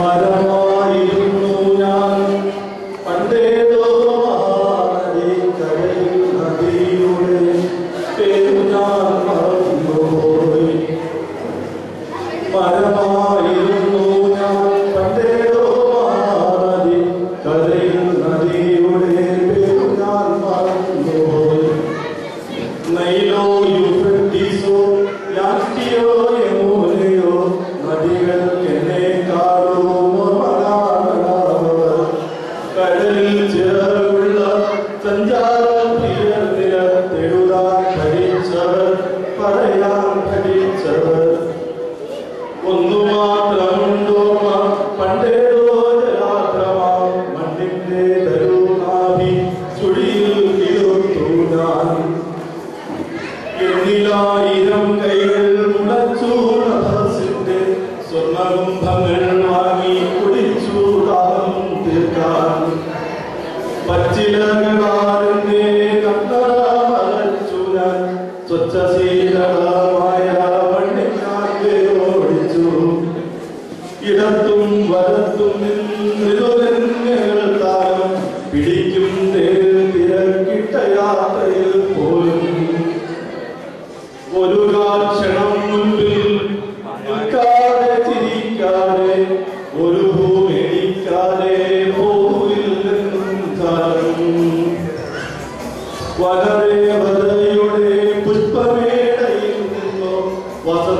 Mara ബന്ധങ്ങൾ വാങ്ങി കുടിച്ചു താരം തീർക്കാൻ. പച്ചിലകളാരന്റെ കത്തറാമരച്ചു ഞാൻ സ്വച്ഛശീലമായ വണ്ടിക്കാറ്റ് ഓടിച്ചു. ഇടത്തും വലത്തും നിന്നുരങ്ങൾ പിടിക്കും തേൽ തിരക്കിട്ട യാത്രയിൽ പോ ഒരു മേടിക്കാതെ പോയിൽ നിന്നും വളരെ വലയുടെ പുഷ്പമേടയിൽ നിന്നും വസന്ത